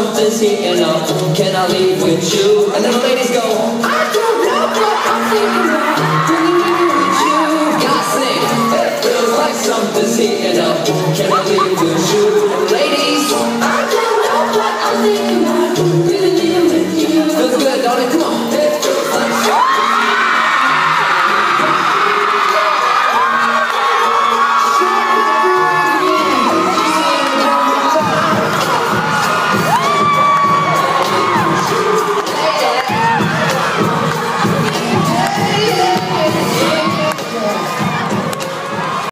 something sweet enough Can I leave with you? And then the ladies go